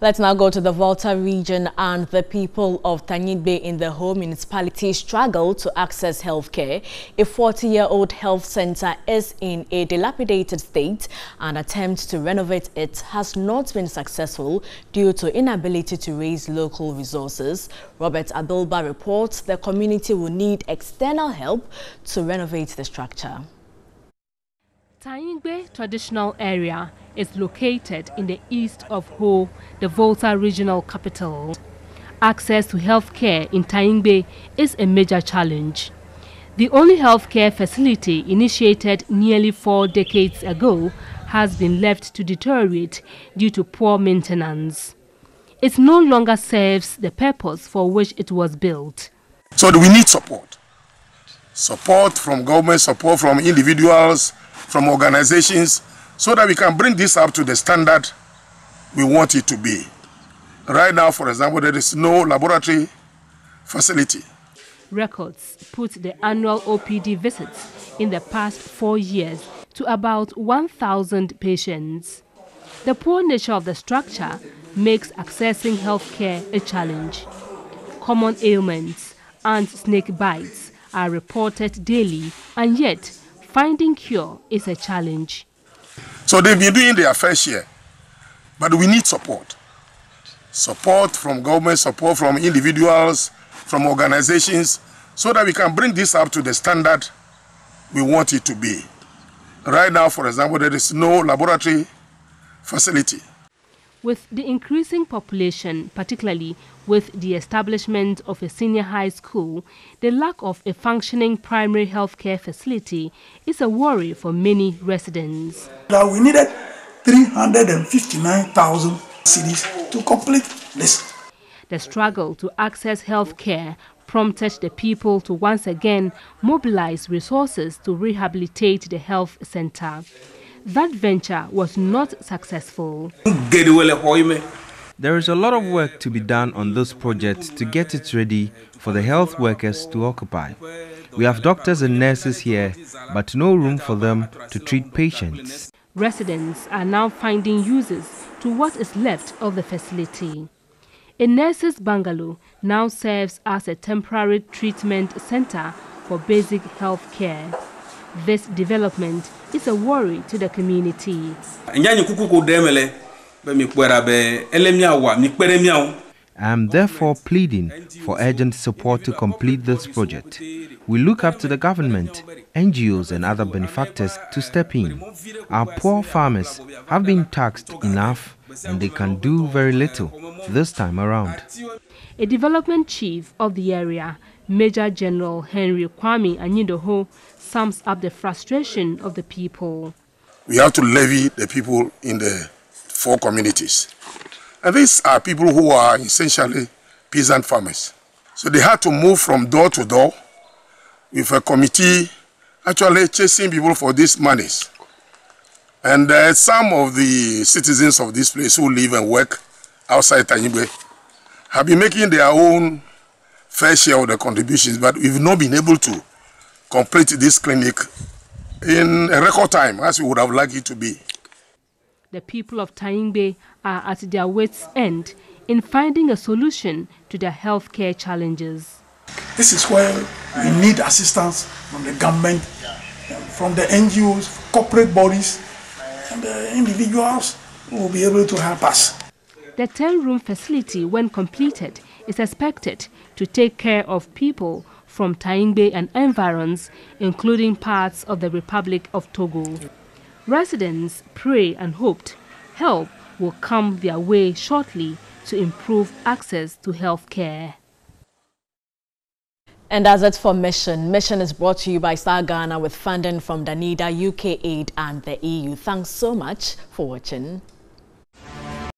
Let's now go to the Volta region and the people of Tanyigbe in the Ho municipality struggle to access healthcare. A 40-year-old health center is in a dilapidated state and attempts to renovate it has not been successful due to inability to raise local resources. Robert Abilba reports the community will need external help to renovate the structure. Tanyigbe traditional area is located in the east of Ho, the Volta regional capital. Access to healthcare in Tanyigbe is a major challenge. The only healthcare facility initiated nearly four decades ago has been left to deteriorate due to poor maintenance. It no longer serves the purpose for which it was built. So we need support. Support from government, support from individuals, from organizations so that we can bring this up to the standard we want it to be. Right now, for example, there is no laboratory facility. Records put the annual OPD visits in the past four years to about 1,000 patients. The poor nature of the structure makes accessing healthcare a challenge. Common ailments and snake bites are reported daily, and yet finding cure is a challenge. So they've been doing their fair share, but we need support. Support from government, support from individuals, from organizations, so that we can bring this up to the standard we want it to be. Right now, for example, there is no laboratory facility. With the increasing population, particularly with the establishment of a senior high school, the lack of a functioning primary health care facility is a worry for many residents. Now we needed 359,000 cedis to complete this. The struggle to access health care prompted the people to once again mobilize resources to rehabilitate the health center. That venture was not successful. There is a lot of work to be done on this project to get it ready for the health workers to occupy. We have doctors and nurses here, but no room for them to treat patients. Residents are now finding uses to what is left of the facility. A nurses' bungalow now serves as a temporary treatment center for basic health care. This development is a worry to the community. I am therefore pleading for urgent support to complete this project. We look up to the government, NGOs, and other benefactors to step in. Our poor farmers have been taxed enough and they can do very little this time around. A development chief of the area, Major General Henry Kwame Anyidoho, sums up the frustration of the people. We have to levy the people in the four communities. And these are people who are essentially peasant farmers. So they had to move from door to door with a committee actually chasing people for these monies. And uh, some of the citizens of this place who live and work outside Tanyigbe have been making their own fair share of the contributions, but we've not been able to complete this clinic in a record time as we would have liked it to be. The people of Tanyigbe are at their wits' end in finding a solution to their healthcare challenges. This is where we need assistance from the government, from the NGOs, corporate bodies, and the individuals who will be able to help us. The 10-room facility, when completed, is expected to take care of people from Tanyigbe and environs, including parts of the Republic of Togo. Residents pray and hoped help will come their way shortly to improve access to health care. And as it's for Mission, Mission is brought to you by Star Ghana with funding from Danida, UK Aid and the EU. Thanks so much for watching.